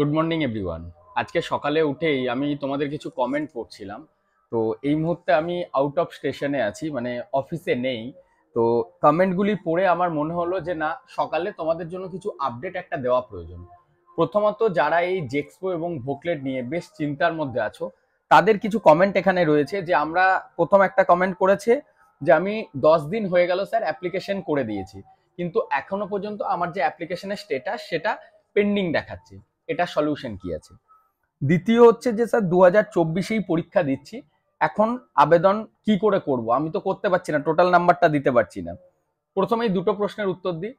Good morning everyone আজকে সকালে উঠেই আমি তোমাদের কিছু কমেন্ট পড়ছিলাম। তো এই মুহূর্তে আমি আউট অফ স্টেশনে আছি মানে অফিসে নেই। তো কমেন্টগুলি পড়ে আমার মনে হলো যে, না, সকালে তোমাদের জন্য কিছু আপডেট একটা দেওয়া প্রয়োজন। প্রথমত যারা এই জেক্সপো এবং ভোকলেট নিয়ে বেশ চিন্তার মধ্যে আছো, তাদের কিছু কমেন্ট এখানে রয়েছে যে, আমরা প্রথম একটা কমেন্ট করেছে যে, আমি দশ দিন হয়ে গেল স্যার অ্যাপ্লিকেশন করে দিয়েছি। কিন্তু এখনও পর্যন্ত আমার যে অ্যাপ্লিকেশনের স্টেটাস সেটা পেন্ডিং দেখাচ্ছে। এটা সলিউশন কি আছে? দ্বিতীয় হচ্ছে যে স্যার দু হাজার চব্বিশেই পরীক্ষা দিচ্ছি। এখন আবেদন কি করে করব? আমি তো করতে পারছি না টোটাল নাম্বারটা দিতে পারছি না। প্রথমেই দুটো প্রশ্নের উত্তর দিই।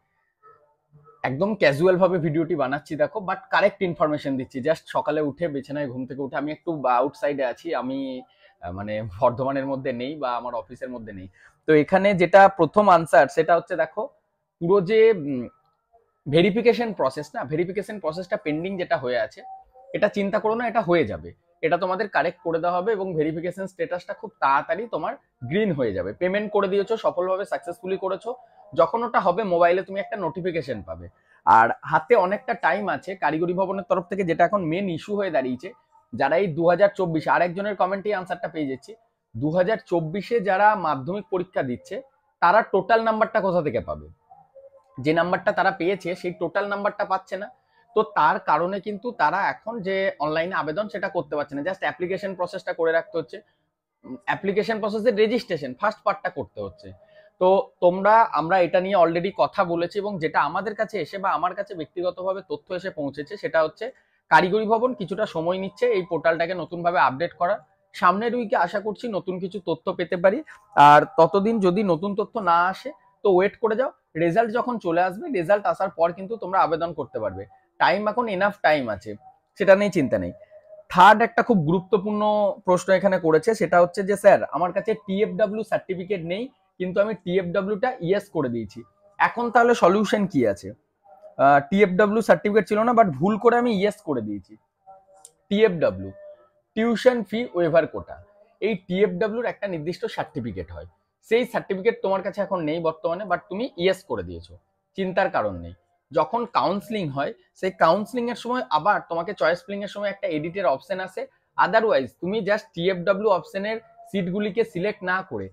একদম ক্যাজুয়াল ভাবে ভিডিওটি বানাচ্ছি, দেখো বাট কারেক্ট ইনফরমেশন দিচ্ছি। জাস্ট সকালে উঠে, বিছানায় ঘুম থেকে উঠে, আমি একটু আউটসাইডে আছি, আমি মানে বর্ধমানের মধ্যে নেই বা আমার অফিসের মধ্যে নেই। তো এখানে যেটা প্রথম আনসার সেটা হচ্ছে দেখো, পুরো যে ভেরিফিকেশন প্রসেস না ভেরিফিকেশন প্রসেসটা পেন্ডিং যেটা হয়ে আছে, এটা চিন্তা করো না, এটা হয়ে যাবে। এটা তোমাদের কারেক্ট করে দেওয়া হবে এবং ভেরিফিকেশন স্ট্যাটাসটা খুব তাড়াতাড়ি তোমার গ্রিন হয়ে যাবে। পেমেন্ট করে দিয়েছ, সফলভাবে সাকসেসফুলি করেছ, যখন ওটা হবে মোবাইলে তুমি একটা নোটিফিকেশন পাবে। আর হাতে অনেকটা টাইম আছে, কারিগরি ভবনের তরফ থেকে যেটা এখন মেন ইস্যু হয়ে দাঁড়িয়েছে, যারা এই দু হাজার চব্বিশে আরেকজনের কমেন্টে আনসারটা পেয়ে যাচ্ছি। দু হাজার চব্বিশে যারা মাধ্যমিক পরীক্ষা দিচ্ছে, তারা টোটাল নাম্বারটা কোথা থেকে পাবে? যে নাম্বারটা তারা পেয়েছে, সেই টোটাল নাম্বারটা পাচ্ছে না। তো তার কারণে কিন্তু তারা এখন যে অনলাইনে আবেদন সেটা করতে পারছে না। জাস্ট অ্যাপ্লিকেশন প্রসেসটা করে রাখতে হচ্ছে। অ্যাপ্লিকেশন প্রসেসের রেজিস্ট্রেশন ফার্স্ট পার্টটা করতে হচ্ছে। তো তোমরা, আমরা এটা নিয়ে অলরেডি কথা বলেছি এবং যেটা আমাদের কাছে এসে বা আমার কাছে ব্যক্তিগতভাবে তথ্য এসে পৌঁছেছে সেটা হচ্ছে কারিগরি ভবন কিছুটা সময় নিচ্ছে এই পোর্টালটাকে নতুনভাবে আপডেট করার। সামনের উইকে আশা করছি নতুন কিছু তথ্য পেতে পারি। আর ততদিন যদি নতুন তথ্য না আসে, তো ওয়েট করে যাও। রেজাল্ট যখন চলে আসবে রেজাল্ট আসার পর কিন্তু তোমরা আবেদন করতে পারবে। টাইম এখন এনাফ টাইম আছে, সেটা নিয়ে চিন্তা নেই। থার্ড একটা খুব গুরুত্বপূর্ণ প্রশ্ন এখানে করেছে, সেটা হচ্ছে যে, স্যার, আমার কাছে টিএফডাব্লিউ সার্টিফিকেট নেই, কিন্তু আমি টিএফডাব্লিউটা ইয়েস করে দিয়েছি। এখন তাহলে সলিউশন কি আছে? টিএফডাব্লিউ সার্টিফিকেট ছিল না বাট ভুল করে আমি ইয়েস করে দিয়েছি। TFW tuition fee waiver quota এই টিএফডাব্লিউর একটা নির্দিষ্ট সার্টিফিকেট হয়। সেই সার্টিফিকেট তোমার কাছে এখন নেই বর্তমানে বাট তুমি ইয়েস করে দিয়েছ। চিন্তার কারণ নেই। যখন কাউন্সিলিং হয়, সেই কাউন্সিলিং এর সময় আবার তোমাকে চয়েস ফিলিং এর সময় একটা এডিটের অপশন আসে। আদারওয়াইজ তুমি জাস্ট টিএফডাব্লিউ অপশনের সিটগুলিকে সিলেক্ট না করে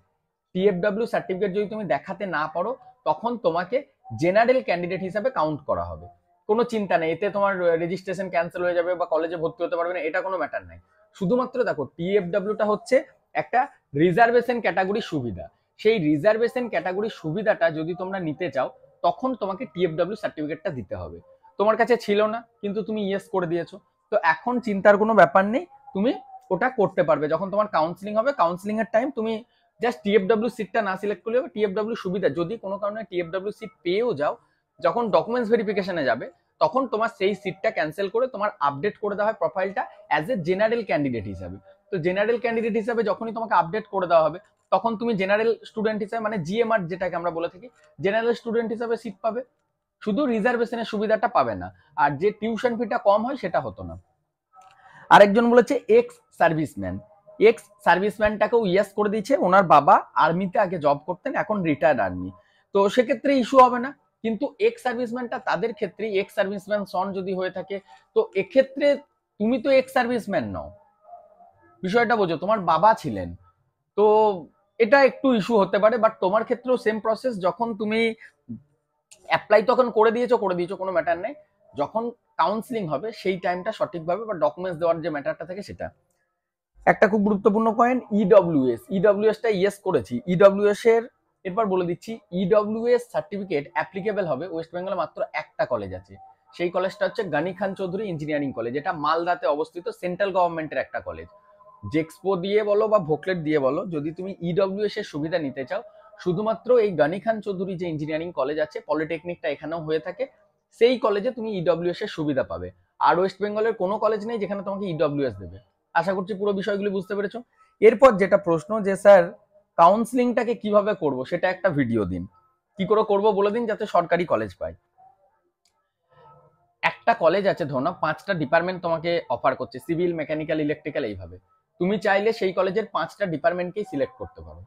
টিএফডাব্লিউ সার্টিফিকেট যদি তুমি দেখাতে না পারো, তখন তোমাকে জেনারেল ক্যান্ডিডেট হিসাবে কাউন্ট করা হবে। কোনো চিন্তা নেই, এতে তোমার রেজিস্ট্রেশন ক্যান্সেল হয়ে যাবে বা কলেজে ভর্তি হতে পারবে না, এটা কোনো ম্যাটার নাই। শুধুমাত্র দেখো টিএফডাব্লিউটা হচ্ছে একটা রিজার্ভেশন ক্যাটাগরি সুবিধা। সেই রিজার্ভেশন ক্যাটাগরি সুবিধাটা যদি তোমরা নিতে চাও, তখন তোমাকে টিএফডাব্লিউ সার্টিফিকেটটা দিতে হবে। তোমার কাছে ছিল না, কিন্তু তুমি ইয়েস করে দিয়েছ। তো এখন চিন্তার কোনো ব্যাপার নেই, তুমি ওটা করতে পারবে। যখন তোমার কাউন্সিলিং হবে কাউন্সিলিং এর টাইম তুমি জাস্ট টিএফডাব্লিউ সিটটা না সিলেক্ট করলে হবে টিএফডাব্লিউ সুবিধা। যদি কোনো কারণে টিএফডাব্লিউ সিট পেয়েও যাও, যখন ডকুমেন্টস ভেরিফিকেশনে যাবে, তখন তোমার সেই সিটটা ক্যান্সেল করে তোমার আপডেট করে দেওয়া হয় প্রোফাইলটা অ্যাজ এ জেনারেল ক্যান্ডিডেট হিসাবে। তো জেনারেল ক্যান্ডিডেট হিসাবে যখনই তোমাকে আপডেট করে দেওয়া হবে তখন তুমি জেনারেল স্টুডেন্ট হিসাবে মানে জিএমআর যেটাকে আমরা বলে থাকি জেনারেল স্টুডেন্ট হিসাবে সিট পাবে। শুধু রিজার্ভেশনের সুবিধাটা পাবে না। আর যে টিউশন ফিটা কম হয়, সেটা হতো না। আরেকজন বলেছে এক্স সার্ভিসম্যান এক্স সার্ভিসম্যানটাকেও ইয়েস করে দিয়েছে। ওনার বাবা আর্মিতে আগে জব করতেন, এখন রিটায়ার্ড আর্মি তো সেক্ষেত্রে ইস্যু হবে না। কিন্তু এক্স সার্ভিসম্যানটা তাদের ক্ষেত্রে এক্স সার্ভিসম্যান সন যদি হয়ে থাকে, তো এক্ষেত্রে তুমি তো এক্স সার্ভিসম্যান নও। বিষয়টা বোঝো, তোমার বাবা ছিলেন। তো এটা একটু ইস্যু হতে পারে বাট তোমার ক্ষেত্রেও সেম প্রসেস যখন তুমি অ্যাপ্লাই তখন করে দিয়েছ করে দিয়েছ, কোনো ম্যাটার নেই। যখন কাউন্সিলিং হবে, সেই টাইমটা সঠিকভাবে বা ডকুমেন্টস দেওয়ার যে ম্যাটারটা থাকে সেটা। একটা খুব গুরুত্বপূর্ণ পয়েন্ট ইডব্লিউএস ইডব্লিউএসটা ইয়েস করেছি। ইডব্লিউএস এর, এরপর বলে দিচ্ছি ইডব্লিউএস সার্টিফিকেট অ্যাপ্লিকেবল হবে ওয়েস্ট বেঙ্গলে মাত্র একটা কলেজ আছে। সেই কলেজটা হচ্ছে গানি খান চৌধুরী ইঞ্জিনিয়ারিং কলেজ এটা মালদাতে অবস্থিত সেন্ট্রাল গভর্নমেন্টের একটা কলেজ জেক্সপো দিয়ে বলো বা ভোকলেট দিয়ে বলো, যদি তুমি ইডব্লিউএস এর সুবিধা নিতে চাও, শুধুমাত্র এই গানি খান চৌধুরী যে ইঞ্জিনিয়ারিং কলেজ আছে পলিটেকনিকটা এখানেও হয়ে থাকে, সেই কলেজে তুমি ইডব্লিউএস এর সুবিধা পাবে। আর ওয়েস্ট বেঙ্গলের কোনো কলেজ নেই যেখানে তোমাকে ইডব্লিউএস দেবে। আশা করছি পুরো বিষয়গুলি বুঝতে পেরেছ। এরপর যেটা প্রশ্ন যে, স্যার কাউন্সিলিংটাকে কীভাবে করব, সেটা একটা ভিডিও দিন। কি করে করব বলে দিন, যাতে সরকারি কলেজ পাই। একটা কলেজ আছে ধরো পাঁচটা ডিপার্টমেন্ট তোমাকে অফার করছে সিভিল মেকানিক্যাল ইলেকট্রিক্যাল এইভাবে। তুমি চাইলে সেই কলেজের পাঁচটা ডিপার্টমেন্টকেই সিলেক্ট করতে পারো।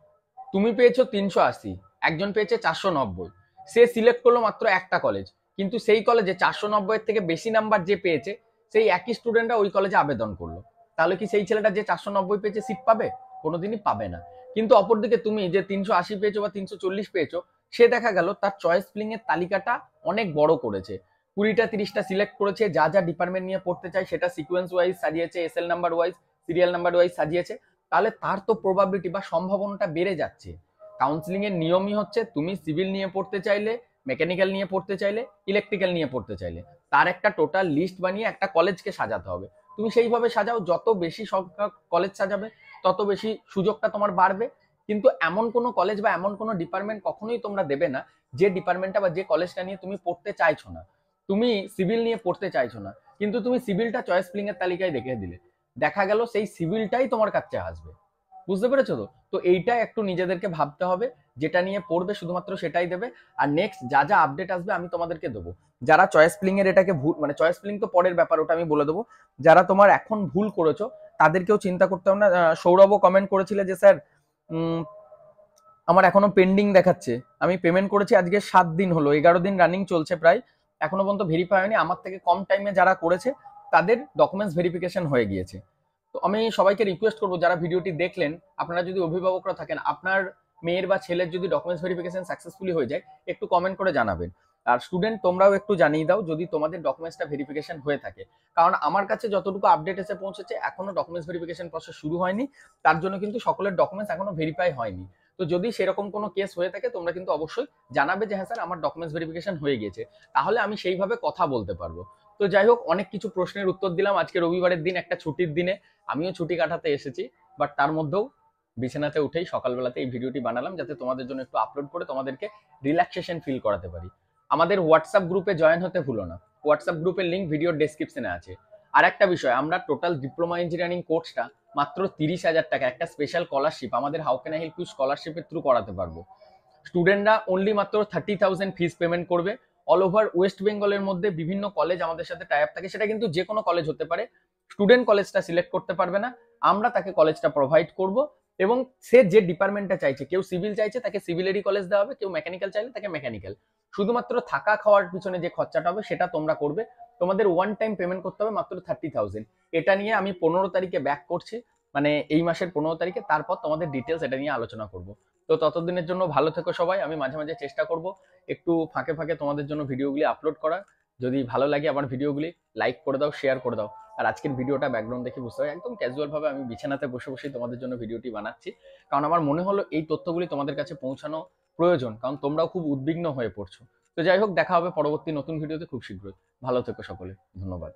তুমি পেয়েছ তিনশো আশি, একজন পেয়েছে চারশো নব্বই। সে সিলেক্ট করল মাত্র একটা কলেজ, কিন্তু সেই কলেজে চারশো নব্বইয়ের থেকে বেশি নাম্বার যে পেয়েছে, সেই একই স্টুডেন্টরা ওই কলেজে আবেদন করল। তাহলে কি সেই ছেলেটা যে চারশো নব্বই পেয়েছে সিট পাবে? কোনোদিনই পাবে না। কিন্তু অপরদিকে তুমি যে তিনশো আশি পেয়েছ বা তিনশো চল্লিশ পেয়েছ, সে দেখা গেল তার চয়েস ফিলিং এর তালিকাটা অনেক বড় করেছে। কুড়িটা, তিরিশটা সিলেক্ট করেছে, যা যা ডিপার্টমেন্ট নিয়ে পড়তে চায় সেটা সিকোয়েন্স ওয়াইজ সাজিয়েছে S L number wise serial number wise সাজিয়েছে, তাহলে তার তো প্রবাবিলিটি বা সম্ভাবনাটা বেড়ে যাচ্ছে। কাউন্সিলিং এর নিয়মই হচ্ছে, তুমি সিভিল নিয়ে পড়তে চাইলে মেকানিক্যাল নিয়ে পড়তে চাইলে ইলেকট্রিক্যাল নিয়ে পড়তে চাইলে, তার একটা টোটাল লিস্ট বানিয়ে একটা কলেজকে সাজাতে হবে। তুমি সেইভাবে সাজাও, যত বেশি সংখ্যক কলেজ সাজাবে, তত বেশি সুযোগটা তোমার বাড়বে। কিন্তু এমন কোনো কলেজ বা এমন কোনো ডিপার্টমেন্ট কখনোই তোমরা দেবে না, যে ডিপার্টমেন্টটা বা যে কলেজটা নিয়ে তুমি পড়তে চাইছো না। তুমি সিভিল নিয়ে পড়তে চাইছো না, কিন্তু তুমি সিভিলটা চয়েস ফিলিং এর তালিকায় দেখে দিলে। দেখা গেল সেই সিভিলটাই তোমার কাছে আসবে। বুঝতে পেরেছ তো? তো এইটা একটু নিজেদেরকে ভাবতে হবে, যেটা নিয়ে পড়বে শুধুমাত্র সেটাই দেবে, আর নেক্সট যা যা আপডেট আসবে আমি তোমাদেরকে দেবো। যারা চয়েস ফিলিং এর এটাকে ভুল মানে চয়েস প্লিং তো পরের ব্যাপার, ওটা আমি বলে দেবো। যারা তোমার এখন ভুল করেছ, তাদেরকেও চিন্তা করতে হবে না। সৌরভও কমেন্ট করেছিলে যে, স্যার আমার এখনও পেন্ডিং দেখাচ্ছে। আমি পেমেন্ট করেছি আজকে সাত দিন হলো, এগারো দিন রানিং চলছে প্রায়। এখনও পর্যন্ত ভেরিফাই হয়নি। আমার থেকে কম টাইমে যারা করেছে তাদের ডকুমেন্টস ভেরিফিকেশন হয়ে গিয়েছে। তো আমি সবাইকে রিকোয়েস্ট করব, যারা ভিডিওটি দেখলেন, আপনারা যদি অভিভাবকরা থাকেন, আপনার মেয়ের বা ছেলের যদি ডকুমেন্টস ভেরিফিকেশন সাকসেসফুলি হয়ে যায়, একটু কমেন্ট করে জানাবেন। আর স্টুডেন্ট তোমরাও একটু জানিয়ে দাও, যদি তোমাদের ডকুমেন্টসটা ভেরিফিকেশন হয়ে থাকে। কারণ আমার কাছে যতটুকু আপডেট এসে পৌঁছেছে, এখনও ডকুমেন্টস ভেরিফিকেশন প্রসেস শুরু হয়নি। তার জন্য কিন্তু সকলের ডকুমেন্টস এখনও ভেরিফাই হয়নি। তো যদি সেরকম কোনো কেস হয়ে থাকে, তোমরা কিন্তু অবশ্যই জানাবে যে হ্যাঁ স্যার, আমার ডকুমেন্টস ভেরিফিকেশন হয়ে গিয়েছে। তাহলে আমি সেইভাবে কথা বলতে পারব। তো যাই হোক অনেক কিছু প্রশ্নের উত্তর দিলাম। আজকে রবিবারের দিন, একটা ছুটির দিনে। আমিও ছুটি কাটাতে এসেছি বাট তার মধ্যেও বিছানাতে উঠেই সকালবেলাতে এই ভিডিওটি বানালাম, যাতে তোমাদের জন্য একটু আপলোড করে তোমাদেরকে রিল্যাক্সেশন ফিল করাতে পারি। আমাদের হোয়াটসঅ্যাপ গ্রুপে জয়েন হতে ভুলো না। হোয়াটসঅ্যাপ গ্রুপের লিঙ্ক ভিডিওর ডেসক্রিপশনে আছে। আর একটা বিষয়, আমরা টোটাল ডিপ্লোমা ইঞ্জিনিয়ারিং কোর্সটা মাত্র তিরিশ হাজার টাকা, একটা স্পেশাল স্কলারশিপ আমাদের how can I help you স্কলারশিপের থ্রু করাতে পারব। স্টুডেন্টরা অনলি মাত্র থার্টি থাউজেন্ড ফিস পেমেন্ট করবে। অল ওভার ওয়েস্ট বেঙ্গলের মধ্যে বিভিন্ন কলেজ আমাদের সাথে টাই আপ থাকে। সেটা কিন্তু যে কোনো কলেজ হতে পারে। স্টুডেন্ট কলেজটা সিলেক্ট করতে পারবে না। আমরা তাকে কলেজটা প্রোভাইড করব এবং সে যে ডিপার্টমেন্টটা চাইছে, কেউ সিভিল চাইছে, তাকে সিভিলেরই কলেজ দেওয়া হবে, কেউ মেকানিক্যাল চাইলে তাকে মেকানিক্যাল শুধুমাত্র থাকা খাওয়ার পিছনে যে খরচাটা হবে, সেটা তোমরা করবে। তোমাদের ওয়ান টাইম পেমেন্ট করতে হবে মাত্র থার্টি থাউজেন্ড এটা নিয়ে আমি পনেরো তারিখে ব্যাক করছি। মানে এই মাসের পনেরো তারিখে, তারপর তোমাদের ডিটেলস এটা নিয়ে আলোচনা করব। তো ততদিনের জন্য ভালো থেকো সবাই, আমি মাঝে মাঝে চেষ্টা করব একটু ফাঁকে ফাঁকে তোমাদের জন্য ভিডিওগুলি আপলোড করা। যদি ভালো লাগে আমার ভিডিওগুলি লাইক করে দাও শেয়ার করে দাও। আর আজকের ভিডিওটা ব্যাকগ্রাউন্ড দেখে বুঝতে হয় একদম ক্যাজুয়াল ভাবে আমি বিছানাতে বসে বসে তোমাদের জন্য ভিডিওটি বানাচ্ছি। কারণ আমার মনে হলো এই তথ্যগুলি তোমাদের কাছে পৌঁছানো প্রয়োজন, কারণ তোমরাও খুব উদ্বিগ্ন হয়ে পড়ছো। তো যাই হোক, দেখা হবে পরবর্তী নতুন ভিডিওতে খুব শীঘ্রই। ভালো থেকো সকলে, ধন্যবাদ।